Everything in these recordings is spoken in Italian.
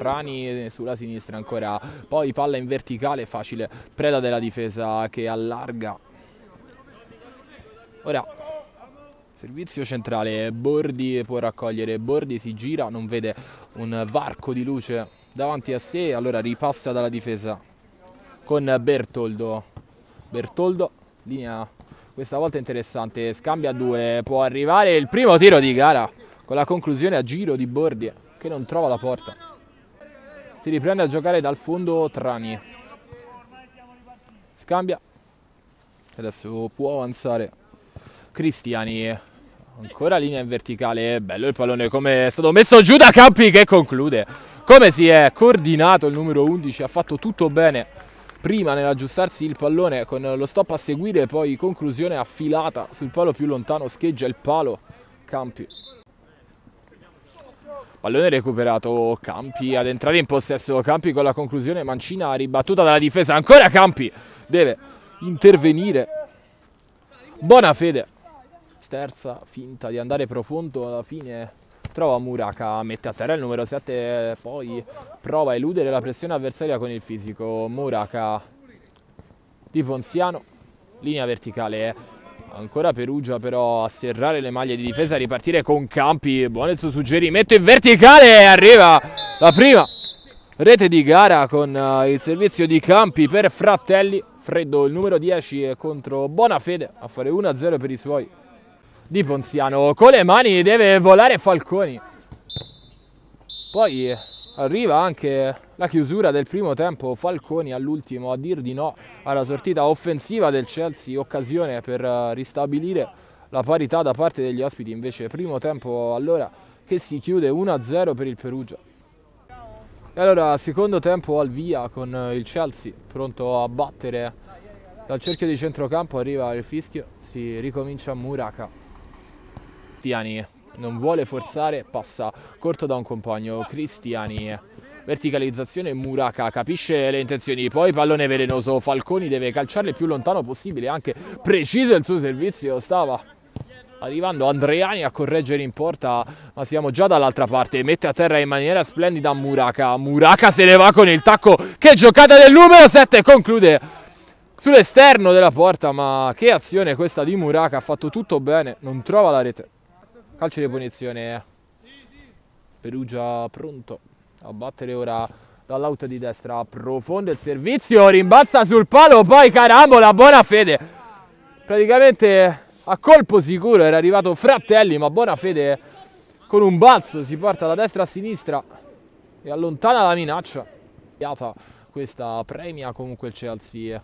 Rani sulla sinistra ancora, poi palla in verticale, facile, preda della difesa che allarga. Ora, servizio centrale, Bordi può raccogliere, Bordi si gira, non vede un varco di luce davanti a sé, allora ripassa dalla difesa con Bertoldo. Bertoldo, linea questa volta interessante, scambia due, può arrivare il primo tiro di gara con la conclusione a giro di Bordi che non trova la porta. Si riprende a giocare dal fondo Trani. Scambia. Adesso può avanzare Cristiani. Ancora linea in verticale. Bello il pallone come è stato messo giù da Campi che conclude. Come si è coordinato il numero 11. Ha fatto tutto bene. Prima nell'aggiustarsi il pallone con lo stop a seguire. Poi conclusione affilata sul palo più lontano. Scheggia il palo. Campi. Pallone recuperato Campi ad entrare in possesso. Campi con la conclusione Mancina ribattuta dalla difesa. Ancora Campi deve intervenire. Buona fede terza finta di andare profondo alla fine trova Muraka mette a terra il numero 7 poi prova a eludere la pressione avversaria con il fisico. Muraka di Ponziano linea verticale Ancora Perugia però a serrare le maglie di difesa, a ripartire con Campi. Buono il suo suggerimento in verticale arriva la prima rete di gara con uh, il servizio di Campi per Fratelli. Freddo il numero 10 contro Bonafede a fare 1-0 per i suoi. Di Ponziano con le mani deve volare Falconi. Poi arriva anche la chiusura del primo tempo, Falconi all'ultimo a dir di no alla sortita offensiva del Chelsea, occasione per eh, ristabilire la parità da parte degli ospiti, invece primo tempo allora che si chiude 1-0 per il Perugia. E allora secondo tempo al via con il Chelsea pronto a battere. Dal cerchio di centrocampo, arriva il fischio, si ricomincia Muraka. Tiani non vuole forzare, passa corto da un compagno, Cristiani, verticalizzazione Muraka, capisce le intenzioni, poi pallone velenoso, Falconi deve calciarle più lontano possibile, anche preciso il suo servizio, stava arrivando Andreani a correggere in porta, ma siamo già dall'altra parte, mette a terra in maniera splendida Muraka, Muraka se ne va con il tacco, che giocata del numero 7, conclude sull'esterno della porta, ma che azione questa di Muraka, ha fatto tutto bene, non trova la rete. Calcio di punizione. Perugia pronto a battere ora dall'auto di destra. Profondo il servizio, rimbalza sul palo, poi carambola, buona fede. Praticamente a colpo sicuro era arrivato Fratelli, ma buona fede con un balzo si porta da destra a sinistra e allontana la minaccia. Questa premia comunque il Chelsea.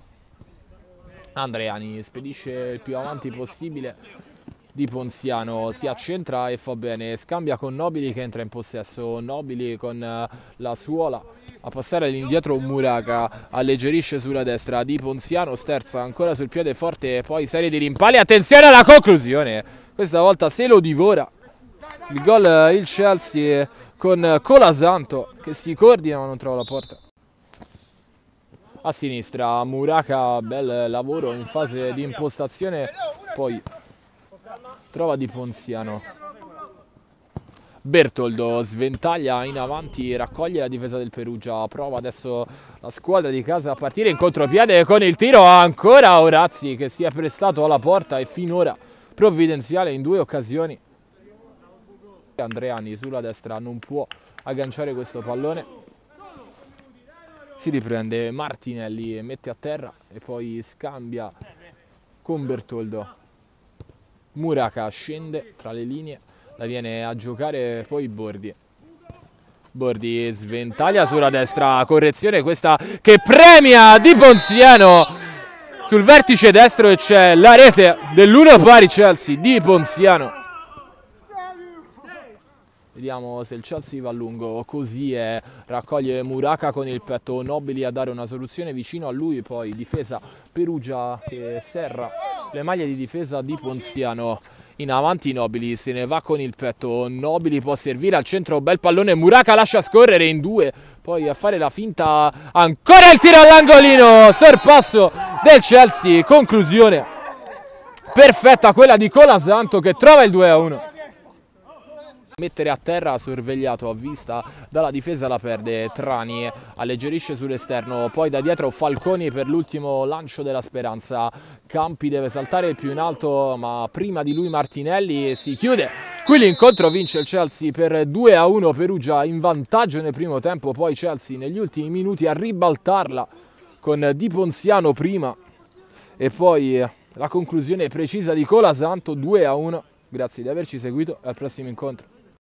Andreani spedisce il più avanti possibile di Ponziano. Si accentra e fa bene, scambia con Nobili che entra in possesso, Nobili con uh, la suola. A passare all'indietro Muraka, alleggerisce sulla destra di Ponziano, sterza ancora sul piede forte, poi serie di rimpalli, attenzione alla conclusione, questa volta se lo divora, il gol uh, il Chelsea con Colasanto che si coordina ma non trova la porta. A sinistra Muraka, bel lavoro in fase di impostazione, poi trova Di Ponziano. Bertoldo sventaglia in avanti, raccoglie la difesa del Perugia, prova adesso la squadra di casa a partire in contropiede con il tiro ancora Orazzi che si è prestato alla porta e finora provvidenziale in due occasioni. Andreani sulla destra non può agganciare questo pallone. Si riprende Martinelli, mette a terra e poi scambia con Bertoldo. Muraka scende tra le linee, la viene a giocare poi Bordi. Bordi sventaglia sulla destra, correzione questa che premia Di Ponziano sul vertice destro c'è la rete dell'1 pari Chelsea Di Ponziano. Vediamo se il Chelsea va a lungo, così è, raccoglie Muraka con il petto. Nobili a dare una soluzione vicino a lui, poi difesa Perugia che serra le maglie di difesa di Ponziano. In avanti Nobili, se ne va con il petto, Nobili può servire al centro, bel pallone, Muraka lascia scorrere in due, poi a fare la finta, ancora il tiro all'angolino, sorpasso del Chelsea, conclusione perfetta quella di Colasanto che trova il 2 a 1. Mettere a terra sorvegliato a vista dalla difesa la perde Trani. Alleggerisce sull'esterno poi da dietro Falconi per l'ultimo lancio della speranza. Campi deve saltare più in alto ma prima di lui Martinelli si chiude. Qui l'incontro vince il Chelsea per 2 a 1 Perugia in vantaggio nel primo tempo poi Chelsea negli ultimi minuti a ribaltarla con Di Ponziano prima e poi la conclusione precisa di Colasanto 2 a 1 grazie di averci seguito al prossimo incontro